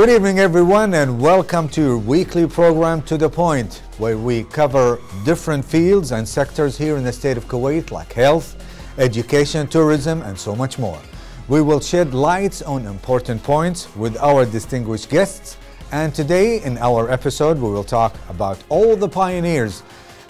Good evening, everyone, and welcome to your weekly program To The Point, where we cover different fields and sectors here in the state of Kuwait, like health, education, tourism, and so much more. We will shed lights on important points with our distinguished guests. And today, in our episode, we will talk about all the pioneers.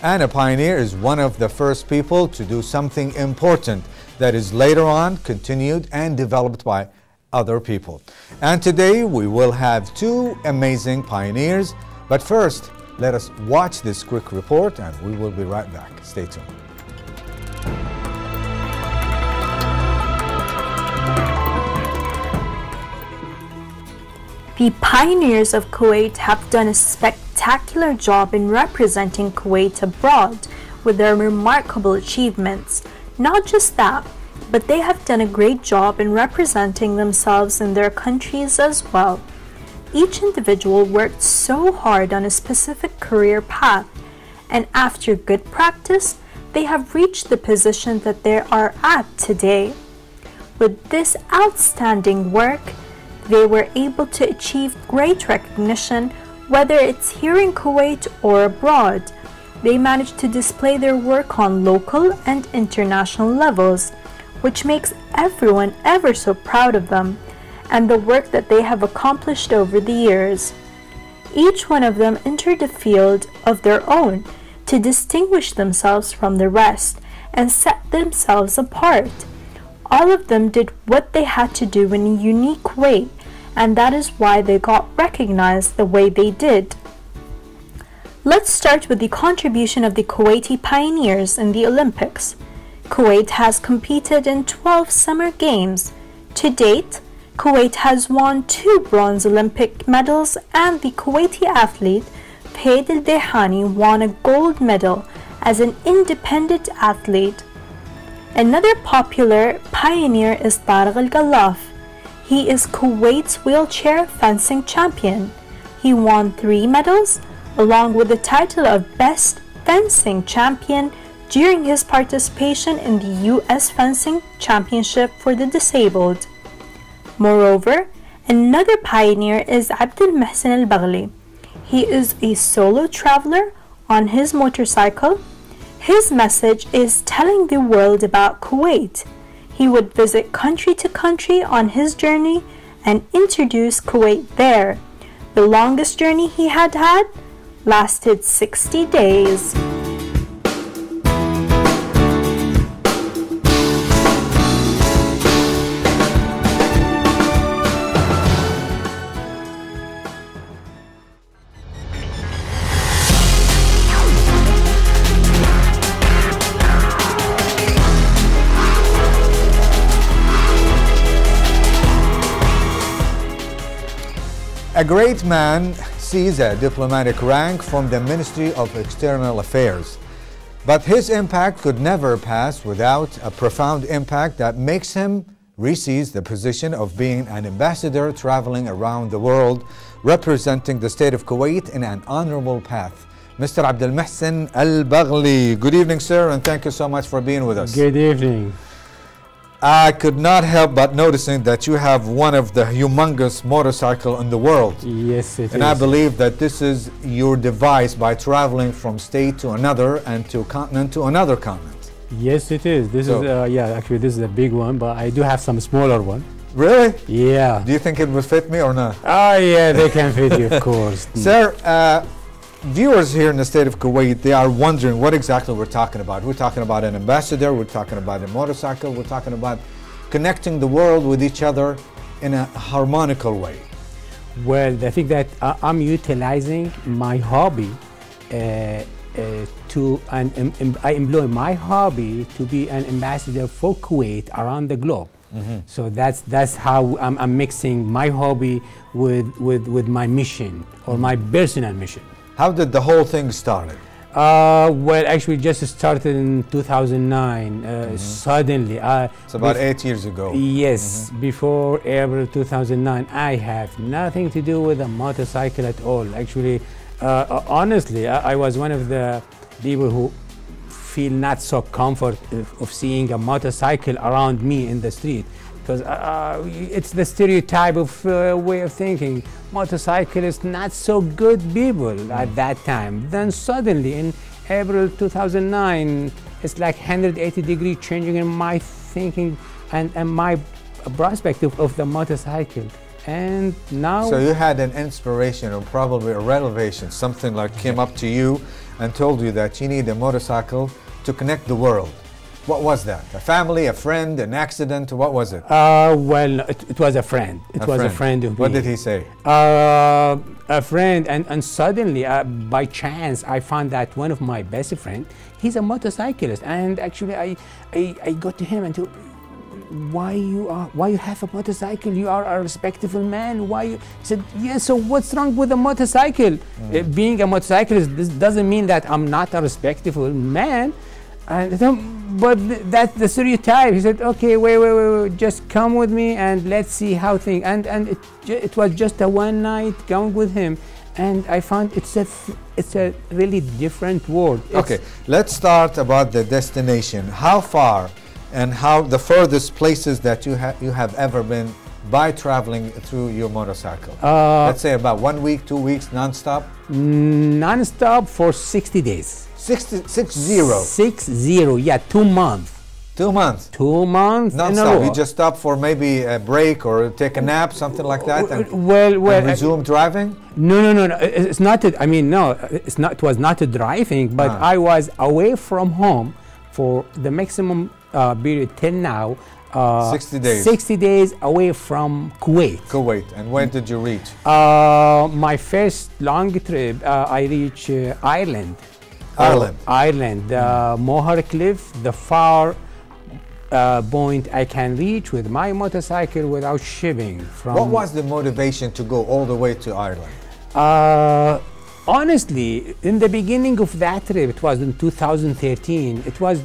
And a pioneer is one of the first people to do something important that is later on continued and developed by other people. And today we will have two amazing pioneers. But first, let us watch this quick report and we will be right back. Stay tuned. The pioneers of Kuwait have done a spectacular job in representing Kuwait abroad with their remarkable achievements. Not just that, but they have done a great job in representing themselves in their countries as well. Each individual worked so hard on a specific career path, and after good practice, they have reached the position that they are at today. With this outstanding work, they were able to achieve great recognition, whether it's here in Kuwait or abroad. They managed to display their work on local and international levels which makes everyone ever so proud of them and the work that they have accomplished over the years. Each one of them entered a field of their own to distinguish themselves from the rest and set themselves apart. All of them did what they had to do in a unique way, and that is why they got recognized the way they did. Let's start with the contribution of the Kuwaiti pioneers in the Olympics. Kuwait has competed in 12 Summer Games. To date, Kuwait has won two bronze Olympic medals and the Kuwaiti athlete Faid El Dehani won a gold medal as an independent athlete. Another popular pioneer is Tariq Al. He is Kuwait's wheelchair fencing champion. He won three medals along with the title of Best Fencing Champion during his participation in the U.S. Fencing Championship for the Disabled. Moreover, another pioneer is Abdul Mohsen Al Baghli. He is a solo traveler on his motorcycle. His message is telling the world about Kuwait. He would visit country to country on his journey and introduce Kuwait there. The longest journey he had had lasted 60 days. A great man sees a diplomatic rank from the Ministry of External Affairs. But his impact could never pass without a profound impact that makes him reseize the position of being an ambassador traveling around the world representing the state of Kuwait in an honorable path. Mr. Abdel Mohsen Al Baghli. Good evening, sir, and thank you so much for being with us. Good evening. I could not help but noticing that you have one of the humongous motorcycle in the world. Yes, it and is. I believe that this is your device by traveling from state to another and to continent to another continent. Yes, it is. This So- is, uh, yeah, actually, this is a big one, but I do have some smaller one. Really? Yeah. Do you think it would fit me or not? Oh, yeah, they can fit you, of course. Sir, uh, viewers here in the state of Kuwait, they are wondering what exactly we're talking about. We're talking about an ambassador, we're talking about a motorcycle, we're talking about connecting the world with each other in a harmonical way. Well, I think that I- I'm utilizing my hobby uh, uh, to, and em- I employ my hobby to be an ambassador for Kuwait around the globe. So that's that's how I'm, I'm mixing my hobby with, with, with my mission or my personal mission. How did the whole thing start? Uh, well, actually, just started in 2009. Uh, Suddenly, uh, It's about eight years ago. Yes, before April 2009, I have nothing to do with a motorcycle at all. Actually, uh, uh, honestly, I, I was one of the people who feel not so comfort of, of seeing a motorcycle around me in the street because uh, it's the stereotype of uh, way of thinking. Motorcyclists not so good people at that time. Then suddenly in April 2009, it's like 180 degree changing in my thinking and, and my perspective of the motorcycle. And now, So you had an inspiration or probably a revelation, something like came up to you and told you that you need a motorcycle to connect the world. What was that? A family, a friend, an accident? What was it? uh, well, it, it was a friend. It was a friend of What me. did he say? uh, a friend and, and suddenly uh, by chance i found that one of my best friend he's a motorcyclist and actually i i, I go to him and to why you are why you have a motorcycle you are a respectable man why you he said yeah so what's wrong with a motorcycle Uh, being a motorcyclist this doesn't mean that i'm not a respectable man and but th- that's the stereotype. He said, "Okay, wait, wait, wait, wait, just come with me and let's see how things." And and it, it was just a one night going with him, and I found it's a it's a really different world. It's- Okay, let's start about the destination. How far and how the furthest places that you, ha- you have ever been by traveling through your motorcycle? Uh, Let's say about one week, two weeks, non-stop? non-stop for 60 days. 60, six zero, Six zero, yeah, two months. two months. Two months in a Non-stop. You just stop for maybe a break or take a nap, something like that, and, well, well, and resume driving? No, no, no, no. It's not. A, I mean, no. It's not. It was not a driving, but Ah. I was away from home for the maximum uh, period till now. Uh, 60 days. 60 days away from Kuwait. Kuwait. And when did you reach? Uh, my first long trip, uh, I reached uh, Ireland. Ireland. Oh, Ireland. The Moher Cliff, the far uh, point I can reach with my motorcycle without shipping. From What was the motivation to go all the way to Ireland? Uh, honestly, in the beginning of that trip, it was in 2013, it was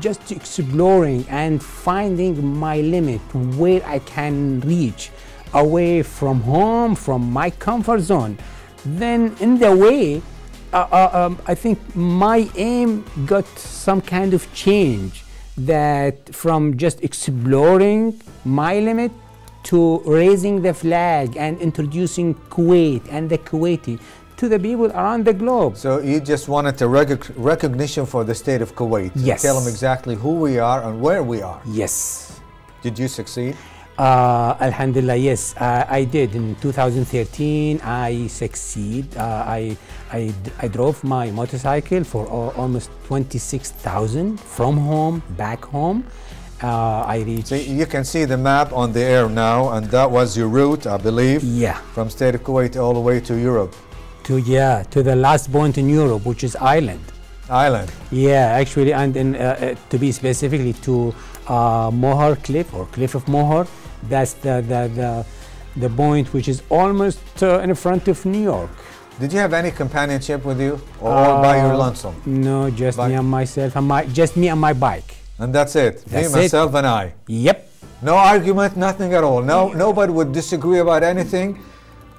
just exploring and finding my limit, where I can reach away from home, from my comfort zone. Then, in the way, uh, uh, um, I think my aim got some kind of change that from just exploring my limit to raising the flag and introducing Kuwait and the Kuwaiti to the people around the globe. So you just wanted a rec- recognition for the state of Kuwait. Yes. Tell them exactly who we are and where we are. Yes. Did you succeed? Uh, Alhamdulillah, yes, uh, I did. In 2013, I succeed. Uh, I, I, I drove my motorcycle for al- almost 26,000 from home, back home. Uh, I reached. So you can see the map on the air now, and that was your route, I believe, Yeah, from state of Kuwait all the way to Europe, to yeah, to the last point in Europe, which is Ireland. Ireland. Yeah, actually, and in, uh, uh, to be specifically to uh, Moher Cliff or Cliff of Moher, that's the the, the, the point which is almost uh, in front of New York. Did you have any companionship with you, or all by your Uh, lonesome? No, just Bike. me and myself and my just me and my bike. And that's it. That's Me, it. myself, and I. Yep. No argument, nothing at all. No, nobody would disagree about anything.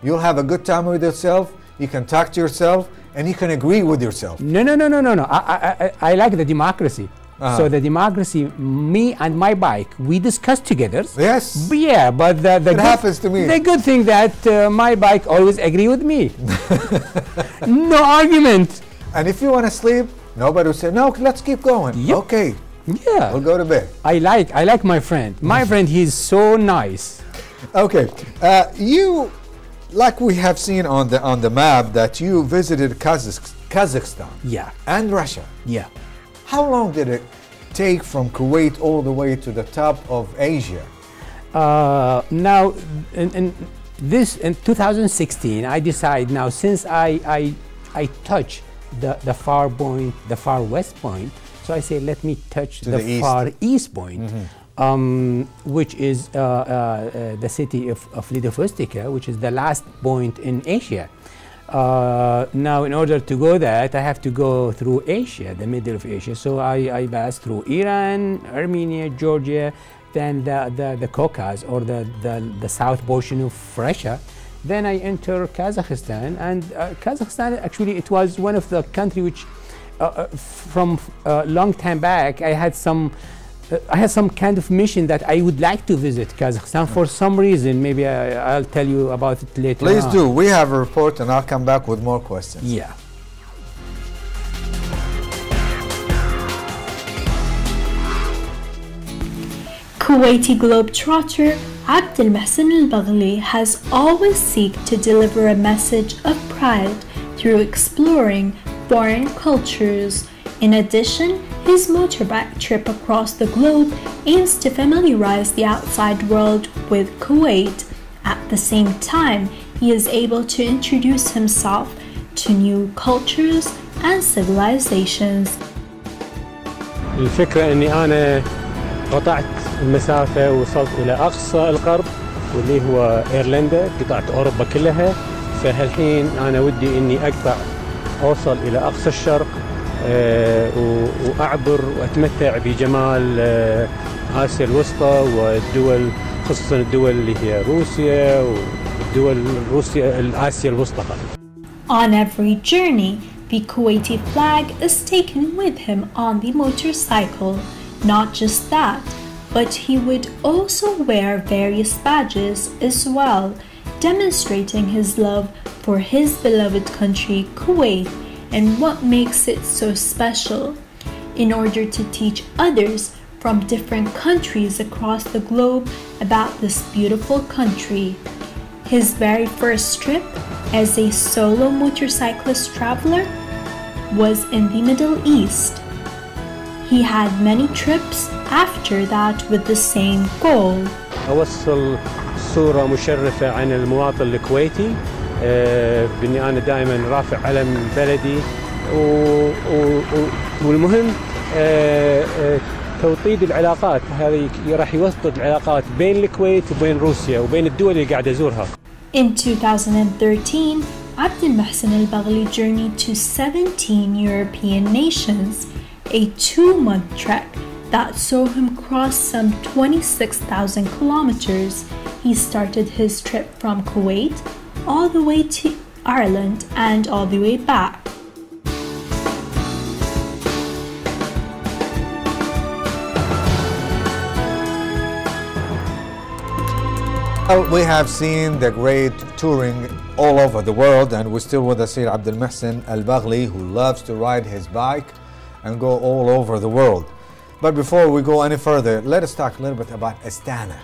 You'll have a good time with yourself. You can talk to yourself, and you can agree with yourself. No, no, no, no, no, no. I, I, I, I like the democracy. Uh-huh. So the democracy, me and my bike, we discuss together. Yes. B- Yeah, but the, the good, happens to me. The good thing that uh, my bike always agree with me. no argument. And if you want to sleep, nobody will say, "No, let's keep going." Yep. Okay, Yeah. we'll go to bed. I like I like my friend. My friend, he's so nice. Okay, uh, you, like we have seen on the on the map, that you visited Kazakh- Kazakhstan Yeah, and Russia. yeah. How long did it take from Kuwait all the way to the top of Asia? Uh, now, in, in this in 2016, I decide now since I I, I touch the, the far point, the far west point, so I say let me touch To the, the east. far east point, um, which is uh, uh, uh, the city of, of Vladivostok, which is the last point in Asia. Uh, now, in order to go that, I have to go through Asia, the middle of Asia. So I, I pass through Iran, Armenia, Georgia, then the, the, the Caucasus or the, the, the south portion of Russia. Then I enter Kazakhstan, and uh, Kazakhstan actually it was one of the country which, uh, uh, from a long time back, I had some uh, I have some kind of mission that I would like to visit Kazakhstan for some reason. Maybe I, will tell you about it later. Please on. do. We have a report, and I'll come back with more questions. Yeah. Kuwaiti globetrotter Abdel Mohsen al-Baghli has always sought to deliver a message of pride through exploring foreign cultures. In addition, his motorbike trip across the globe aims to familiarize the outside world with Kuwait. At the same time, he is able to introduce himself to new cultures and civilizations. الفكرة اني انا قطعت المسافة ووصلت الى اقصى الغرب واللي هو ايرلندا قطعت اوروبا كلها فهالحين انا ودي اني اقطع اوصل الى اقصى الشرق آه، واعبر واتمتع بجمال آه، اسيا الوسطى والدول خصوصا الدول اللي هي روسيا والدول روسيا اسيا الوسطى On every journey, the Kuwaiti flag is taken with him on the motorcycle. Not just that, but he would also wear various badges as well, demonstrating his love for his beloved country, Kuwait, and what makes it so special, in order to teach others from different countries across the globe about this beautiful country. His very first trip as a solo motorcyclist traveler was in the Middle East. He had many trips after that with the same goal. أوصل صورة مشرفة عن المواطن الكويتي آه، باني انا دائما رافع علم بلدي و... و... والمهم توطيد العلاقات هذه راح يوطد العلاقات بين الكويت وبين روسيا وبين الدول اللي قاعد ازورها. In 2013, Abdel Mohsen al-Baghli journeyed to 17 European nations, a two-month trek that saw him cross some 26,000 kilometers. He started his trip from Kuwait all the way to Ireland and all the way back. Well, we have seen the great touring all over the world, and we're still with Asir Abdel Mohsen Al Baghli, who loves to ride his bike and go all over the world. But before we go any further, let us talk a little bit about Astana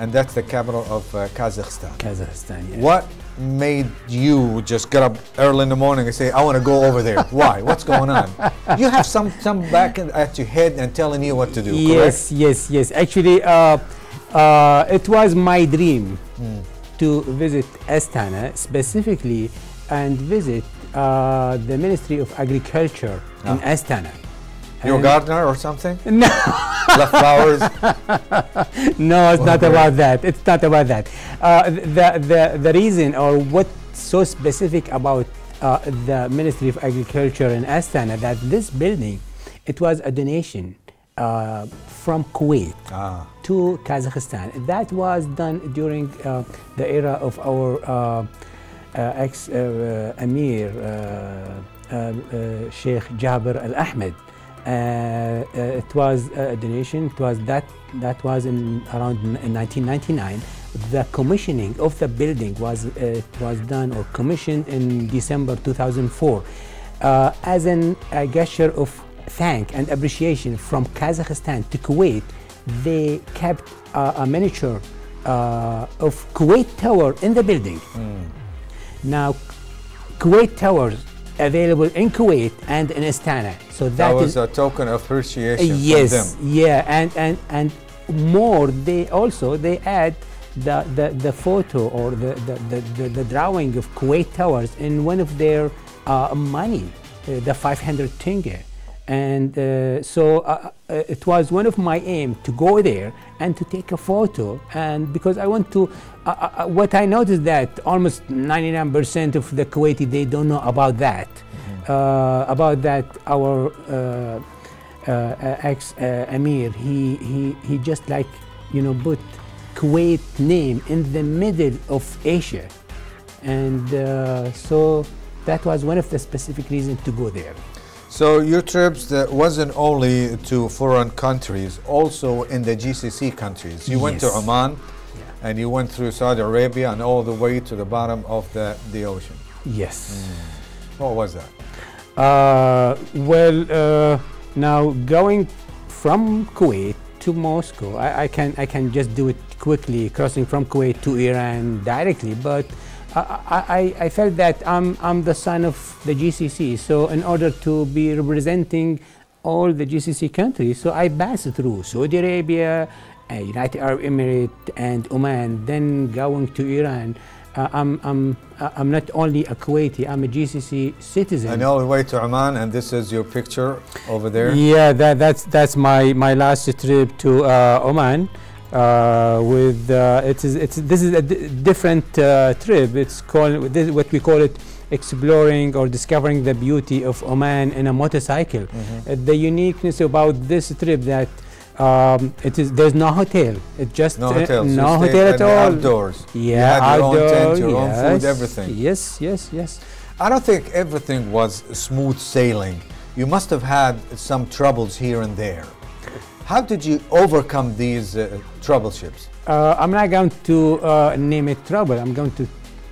and that's the capital of uh, Kazakhstan. Kazakhstan, yeah. What made you just get up early in the morning and say, I want to go over there? Why? What's going on? You have some, some back at your head and telling you what to do, Yes, correct? yes, yes. Actually, uh, uh, it was my dream mm. to visit Astana specifically and visit uh, the Ministry of Agriculture in ah. Astana. You're a gardener or something? No. Love flowers? no, it's not about that. It's not about that. Uh, the, the, the reason or what's so specific about uh, the Ministry of Agriculture in Astana that this building, it was a donation uh, from Kuwait ah. to Kazakhstan. That was done during uh, the era of our uh, uh, ex-Emir, Sheikh Jabir Al-Ahmed. Uh, uh, it was a donation. It was that that was in around 1999. The commissioning of the building was uh, was done or commissioned in December 2004 as an, a gesture of thank and appreciation from Kazakhstan to Kuwait. They kept a miniature uh, of Kuwait Tower in the building. Mm. Now, Kuwait Towers available in Kuwait and in Astana. So that, that was a token of appreciation yes, from them. Yeah, and, and, and more, they also, they add the, the, the photo or the, the, the, the, drawing of Kuwait Towers in one of their uh, money, uh, the 500 tenge. And uh, so uh, uh, it was one of my aim to go there and to take a photo. And because I want to, uh, uh, what I noticed that almost 99% of the Kuwaiti, they don't know about that. Uh, about that, our uh, uh, ex Emir, he, he, he just like, you know, put Kuwait name in the middle of Asia. And so that was one of the specific reasons to go there. So your trips that wasn't only to foreign countries, also in the GCC countries. You went to Yes. Oman, and you went through Saudi Arabia and all the way to the bottom of the, the ocean. Yes. What was that? Uh, well, uh, now going from Kuwait to Moscow, I, I can I can just do it quickly, crossing from Kuwait to Iran directly. But I, I, I- felt that I'm I'm the son of the GCC, so in order to be representing all the GCC countries, so I passed through Saudi Arabia, uh, United Arab Emirates, and Oman, then going to Iran. Uh, I'm, I'm, uh, I'm not only a Kuwaiti, I'm a GCC citizen. And all the way to Oman, and this is your picture over there. Yeah, that, that's that's my my last trip to uh, Oman. Uh, with uh, it is it's this is a different uh, trip. It's called this is what we call it exploring or discovering the beauty of Oman in a motorcycle. Uh, the uniqueness about this trip that um, it is there's no hotel. It just No uh, hotels. you no hotel at all. Outdoors. Yeah, you had your own tent, your own food, everything. Yes, yes, yes. I don't think everything was smooth sailing. You must have had some troubles here and there. How did you overcome these uh, troubleships? Uh, I'm not going to uh, name it trouble. I'm going to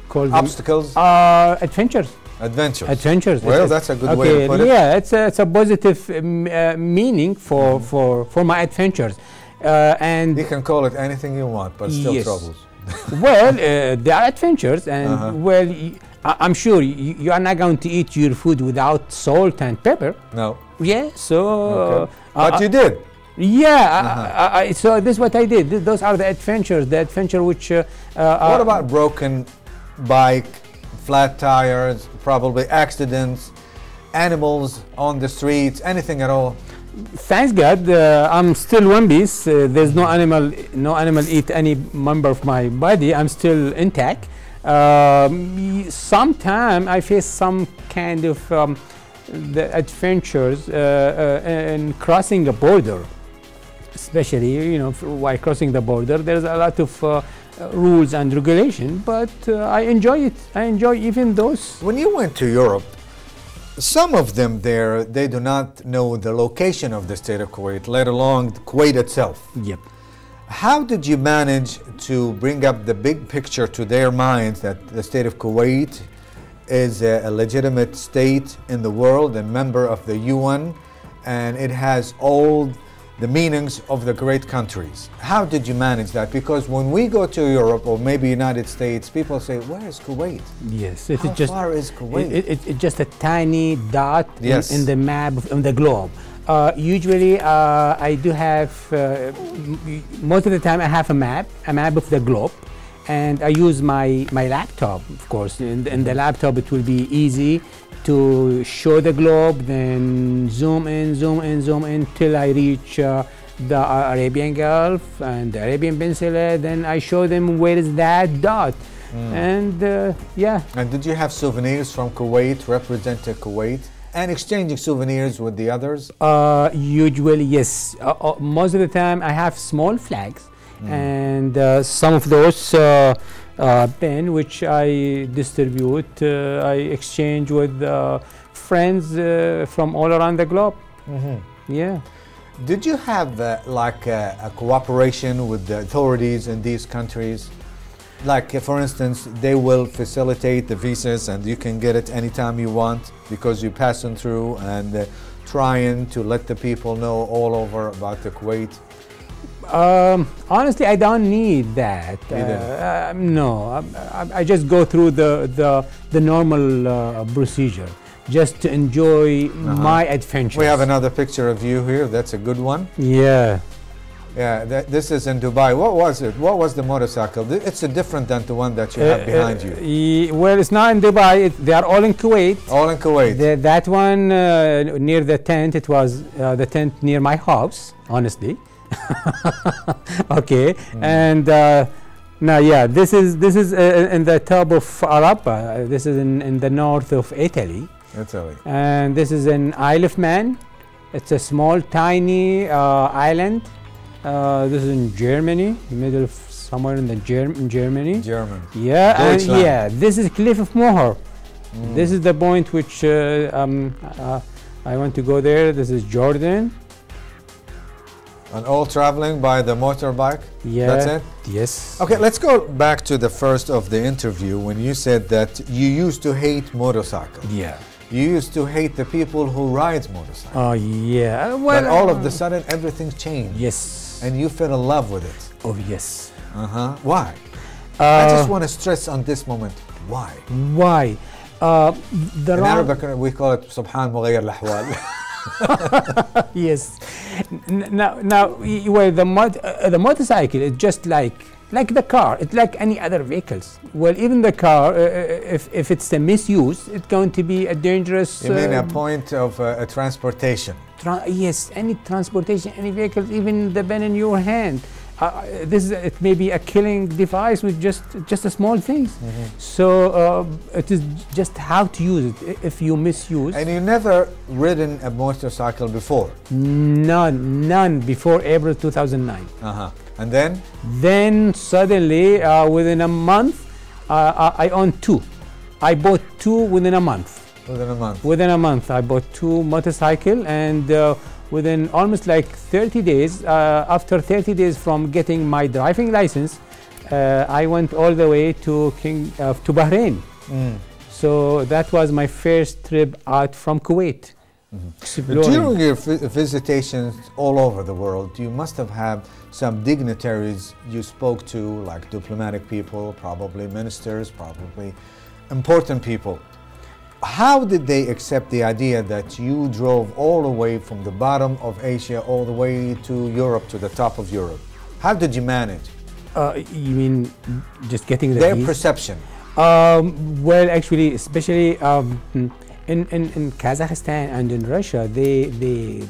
call them Obstacles, uh, adventures. adventures. Adventures. Well, It's- that's a good okay, way to put it. Yeah, it's a, it's a positive um, uh, meaning for, for, for my adventures. Uh, and You can call it anything you want, but still Yes. troubles. well, uh, they are adventures, and Uh-huh. well, y- I- I'm sure you, you are not going to eat your food without salt and pepper. No. Yeah, so. Okay. uh, But you did. Yeah, Uh-huh. I, I, so this is what I did. Th- those are the adventures. The adventure which. Uh, uh, What uh, about broken bike, flat tires, probably accidents, animals on the streets, anything at all? Thanks God, uh, I'm still one piece. Uh, there's no animal, no animal eat any member of my body. I'm still intact. Um, Sometimes I face some kind of um, the adventures uh, uh, in crossing a border, especially you know while crossing the border. There's a lot of uh, rules and regulation, but uh, I enjoy it. I enjoy even those. When you went to Europe, some of them there, they do not know the location of the state of Kuwait, let alone Kuwait itself. Yep. How did you manage to bring up the big picture to their minds that the state of Kuwait is a, a legitimate state in the world and member of the UN and it has all the meanings of the great countries? How did you manage that? Because when we go to Europe or maybe United States, people say, Where is Kuwait? Yes, it How just far is Kuwait? It, it, it's just a tiny dot in- Yes. in, the map of in the globe. Uh, usually, uh, I do have uh, most of the time I have a map, a map of the globe, and I use my my laptop. Of course, in, the- in the laptop it will be easy to show the globe, then zoom in, zoom in, zoom in till I reach. Uh, the Arabian Gulf and the Arabian Peninsula, then I show them where is that dot, and uh, yeah, And did you have souvenirs from Kuwait representing Kuwait and exchanging souvenirs with the others? Uh, usually, yes. Uh, uh, most of the time, I have small flags, and uh, some of those uh, pen which I distribute, uh, I exchange with uh, friends uh, from all around the globe. Yeah. Did you have uh, like a, a cooperation with the authorities in these countries? Like, uh, for instance, they will facilitate the visas and you can get it anytime you want because you're passing through and uh, trying to let the people know all over about the Kuwait. Um, honestly, I don't need that. Uh, um, no, I, I, I just go through the the, the normal uh, procedure just to enjoy my adventure. We have another picture of you here. That's a good one. Yeah. Yeah, this is in Dubai. What was it? What was the motorcycle? It's a different than the one that you have Uh, behind uh, you. well, it's not in Dubai. It, they are all in Kuwait. All in Kuwait. The, that one uh, near the tent, it was uh, the tent near my house, honestly. okay, and uh, now yeah, this is this is uh, in the top of Araba. Uh, this is in, in the north of Italy, Italy. and this is an Isle of Man. It's a small, tiny uh, island. Uh, this is in Germany, middle of somewhere in the Germ- in Germany. German. Yeah, and yeah, this is Cliff of Moher. This is the point which uh, um, uh, I want to go there. This is Jordan. And all traveling by the motorbike? Yeah. That's it? Yes. Okay, let's go back to the first of the interview when you said that you used to hate motorcycles. Yeah. You used to hate the people who ride motorcycles. Oh, uh, yeah. Well, but all of the um, sudden, everything changed. Yes. And you fell in love with it. Oh, yes. Uh-huh. Why? Uh, I just want to stress on this moment, why? Why? Uh, In Arabic, we call it Subhan Mughayr Lahwal. yes. Now, now, well, the mot- uh, the motorcycle is just like like the car. It's like any other vehicles. Well, even the car, uh, uh, if if it's a misuse, it's going to be a dangerous. you mean a uh, point of uh, a transportation? tra- yes, any transportation, any vehicles, even the pen in your hand. Uh, this is it may be a killing device with just just a small things. So uh, it is just how to use it. If you misuse, And you never ridden a motorcycle before? none, none before April 2009. Uh huh. And then? Then suddenly, uh, within a month, uh, I I owned two. I bought two within a month. Within a month. Within a month, I bought two motorcycle, and uh, within almost like 30 days, uh, after 30 days from getting my driving license, uh, I went all the way to King uh, to Bahrain. Mm. So that was my first trip out from Kuwait. Exploring. During your vi- visitations all over the world, you must have had some dignitaries you spoke to, like diplomatic people, probably ministers, probably important people. How did they accept the idea that you drove all the way from the bottom of Asia all the way to Europe, to the top of Europe? How did you manage? Uh, you mean just getting the Their visa? perception. Um, well, actually, especially um, in, in, in Kazakhstan and in Russia, they they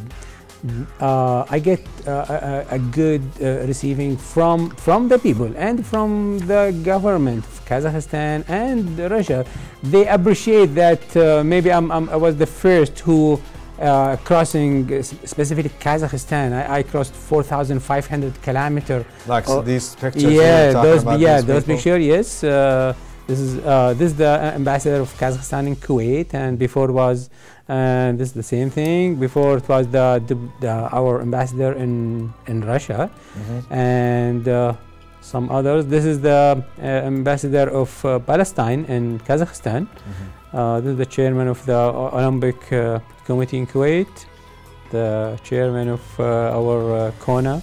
uh, I get uh, a, a good uh, receiving from from the people and from the government of Kazakhstan and Russia. They appreciate that uh, maybe I'm, I'm, I was the first who. Uh, crossing specifically Kazakhstan, I, I crossed 4,500 kilometer Like Oh, these pictures yeah, those yeah those pictures. Yes, uh, this is uh, this is the ambassador of Kazakhstan in Kuwait, and before was uh, this is the same thing. Before it was the, the, our ambassador in in Russia, Mhm. and uh, some others. This is the uh, ambassador of uh, Palestine in Kazakhstan. Mhm. Uh, this is the chairman of the O- Olympic uh, Committee in Kuwait, the chairman of uh, our uh, KUNA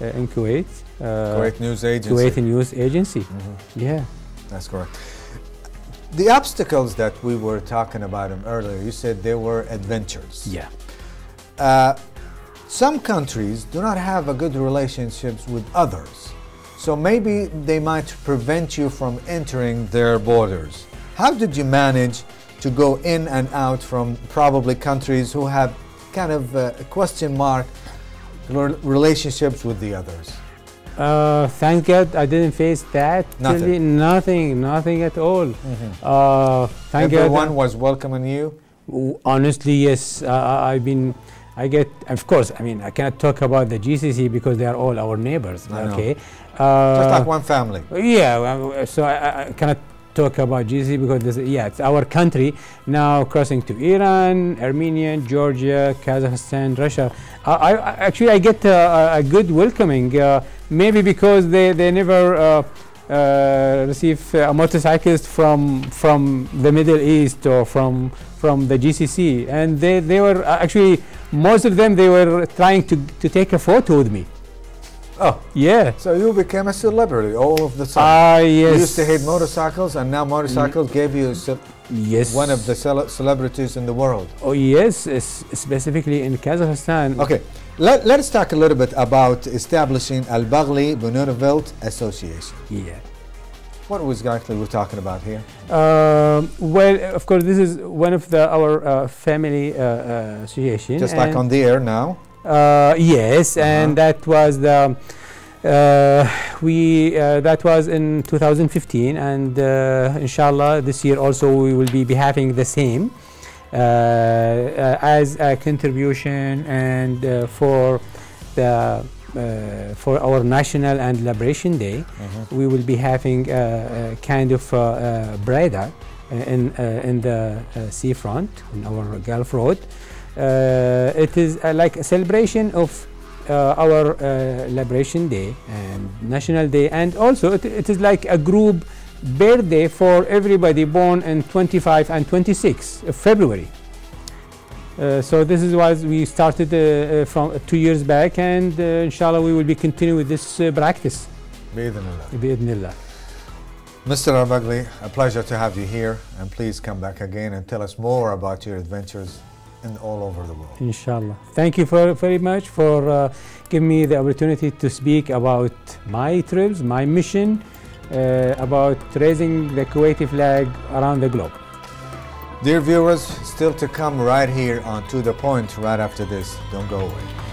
uh, in Kuwait. Uh, Kuwait News Agency. Kuwait News Agency. Mhm. Yeah. That's correct. The obstacles that we were talking about them earlier, you said they were adventures. Yeah. Uh, some countries do not have a good relationships with others, so maybe they might prevent you from entering their borders. How did you manage to go in and out from probably countries who have kind of uh, a question mark relationships with the others? Uh, thank God I didn't face that. Nothing. Nothing, nothing at all. Uh, thank Everyone God. was welcoming you. Honestly, yes. Uh, I've been. I get, of course. I mean, I cannot talk about the GCC because they are all our neighbors. I okay. Just Uh, like one family. Yeah, so I, I- I cannot talk about GCC because this, yeah, it's our country now crossing to Iran, Armenia, Georgia, Kazakhstan, Russia. I, I actually I get uh, a, a good welcoming, uh, maybe because they they never. Uh, uh, receive a motorcyclist from from the Middle East or from from the GCC, and they they were uh, actually most of them they were trying to to take a photo with me. Oh, Yeah. so you became a celebrity all of the time. Ah yes. You used to hate motorcycles, and now motorcycles gave you Yes. one of the cele- celebrities in the world. Oh yes, es- specifically in Kazakhstan. Okay, Let, let us talk a little bit about establishing Al Baghli Benevolent Association. Yeah. What was exactly we're talking about here? Um, well, of course, this is one of the our uh, family uh, uh, association. Just like on the air now. Uh, yes, and Uh-huh. that was the uh, we uh, that was in 2015, and uh, inshallah this year also we will be, be having the same uh, uh, as a contribution and uh, for the uh, for our National and Liberation Day, we will be having a, a kind of uh, uh, in uh, in the uh, seafront in our Gulf Road. Uh, it is uh, like a celebration of uh, our Liberation Day and National Day, and also it, it is like a group birthday for everybody born in 25 and 26 of February. Uh, so this is why we started uh, from two years back and uh, inshallah we will be continuing with this uh, practice. Bi'idhnillah. Bi'idhnillah. Mr. Al Baghli, a pleasure to have you here and please come back again and tell us more about your adventures in all over the world. Inshallah. Thank you for, very much for uh, giving me the opportunity to speak about my trips, my mission, uh, about raising the Kuwaiti flag around the globe. Dear viewers, still to come right here on To The Point right after this. Don't go away.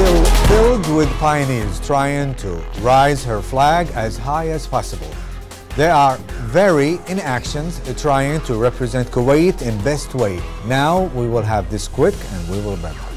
Still filled with pioneers trying to rise her flag as high as possible. There are very in actions trying to represent Kuwait in best way. Now we will have this quick and we will be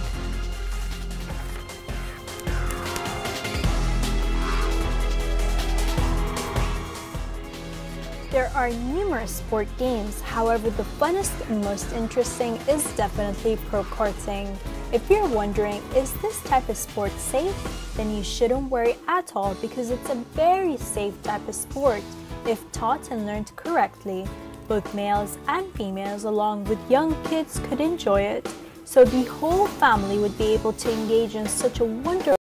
are numerous sport games, however, the funnest and most interesting is definitely pro karting. If you're wondering, is this type of sport safe? Then you shouldn't worry at all because it's a very safe type of sport if taught and learned correctly. Both males and females, along with young kids, could enjoy it. So the whole family would be able to engage in such a wonderful